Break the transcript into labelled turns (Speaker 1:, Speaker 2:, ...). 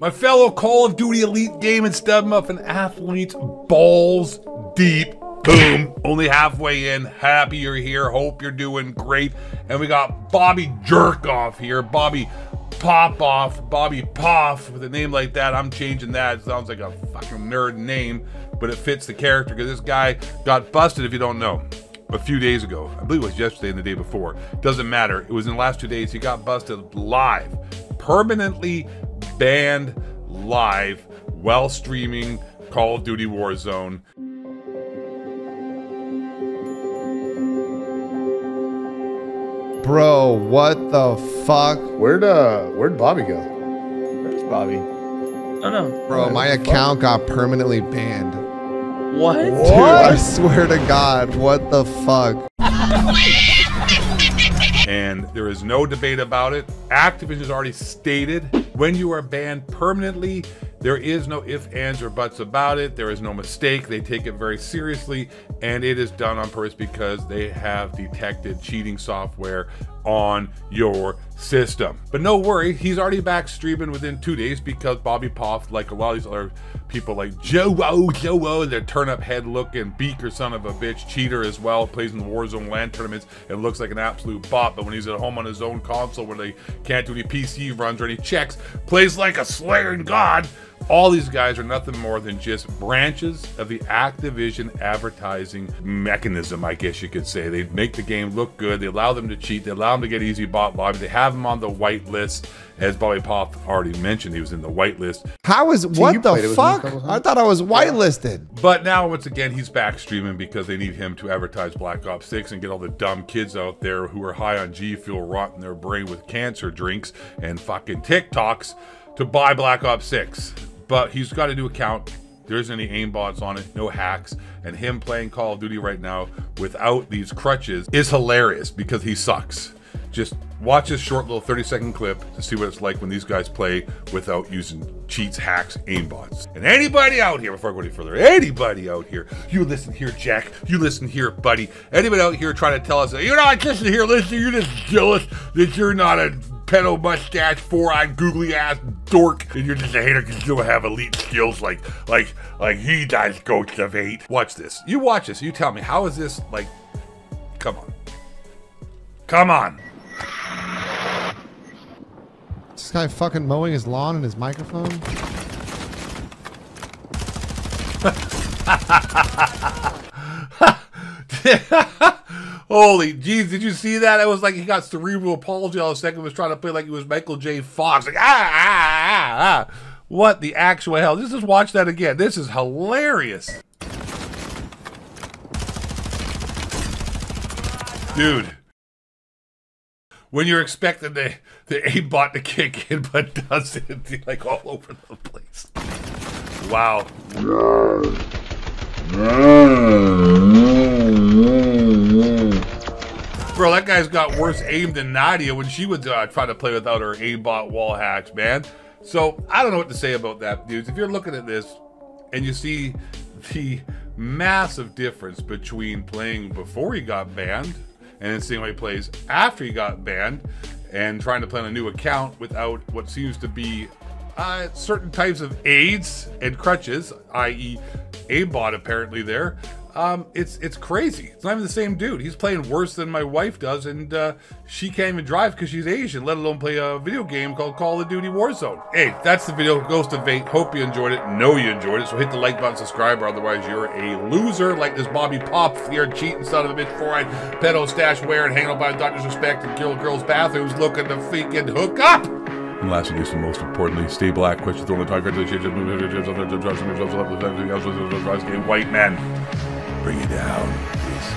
Speaker 1: My fellow Call of Duty Elite Game and Stud Muffin athletes, balls deep. Boom. Only halfway in. Happy you're here. Hope you're doing great. And we got Bobby Jerkoff here. Bobby Pop Off. Bobby Poff. With a name like that, I'm changing that. It sounds like a fucking nerd name, but it fits the character because this guy got busted, if you don't know a few days ago. I believe it was yesterday and the day before. Doesn't matter. It was in the last two days. He got busted live, permanently banned live while streaming Call of Duty Warzone.
Speaker 2: Bro, what the fuck?
Speaker 3: Where'd uh where'd Bobby go?
Speaker 4: Where's Bobby? Oh no.
Speaker 2: Bro, my account got permanently banned.
Speaker 4: What?
Speaker 2: Dude, I swear to God, what the fuck?
Speaker 1: and there is no debate about it. Activision has already stated when you are banned permanently, there is no ifs, ands, or buts about it. There is no mistake. They take it very seriously, and it is done on purpose because they have detected cheating software on your system. But no worry, he's already back streaming within two days because Bobby Poff, like a lot of these other people like JoeWo, Joe O, their turn up head looking beaker son of a bitch, cheater as well, plays in the Warzone LAN tournaments and looks like an absolute bot. But when he's at home on his own console where they can't do any PC runs or any checks, plays like a slaying god. All these guys are nothing more than just branches of the Activision advertising mechanism, I guess you could say. They make the game look good. They allow them to cheat. They allow them to get easy bot lobbies. They have them on the white list. As Bobby Pop already mentioned, he was in the whitelist.
Speaker 2: How is what the fuck? I thought I was whitelisted.
Speaker 1: But now, once again, he's back streaming because they need him to advertise Black Ops 6 and get all the dumb kids out there who are high on G Fuel, rotting their brain with cancer drinks and fucking TikToks to buy Black Ops 6 but he's got a new account. There isn't any aimbots on it, no hacks, and him playing Call of Duty right now without these crutches is hilarious because he sucks. Just watch this short little 30 second clip to see what it's like when these guys play without using cheats, hacks, aimbots. And anybody out here, before I go any further, anybody out here, you listen here, Jack, you listen here, buddy, anybody out here trying to tell us, you're not listening here, listen, you're just jealous that you're not a pedo mustache, four-eyed, googly ass dork, and you're just a hater because you don't have elite skills like like like he does, Ghost of Eight. Watch this. You watch this. You tell me how is this like? Come on. Come on.
Speaker 2: This guy fucking mowing his lawn and his microphone.
Speaker 1: Holy jeez, did you see that? It was like he got cerebral palsy all of a second, was trying to play like he was Michael J. Fox. Like, ah, ah, ah, ah. What the actual hell? Just watch that again. This is hilarious. Dude. When you're expecting the, the aimbot to kick in, but doesn't, like all over the place. Wow. That guy's got worse aim than Nadia when she would uh, try to play without her aimbot wall hacks, man. So I don't know what to say about that, dudes. If you're looking at this and you see the massive difference between playing before he got banned and then seeing how he plays after he got banned and trying to play on a new account without what seems to be uh, certain types of aids and crutches, i.e., aimbot apparently there. Um, it's it's crazy. It's not even the same dude. He's playing worse than my wife does, and uh, she can't even drive because she's Asian, let alone play a video game called Call of Duty Warzone. Hey, that's the video. Ghost of Eight. Hope you enjoyed it. Know you enjoyed it. So hit the like button, subscribe, or otherwise you're a loser like this Bobby Pop here, cheating son of a bitch, four-eyed pedo stash wearing, hanging out by the doctor's respect and girl girls' bathrooms, looking to freaking hook up. And last and least, most importantly, stay black. Questions thrown the target. White men bring it down. Please.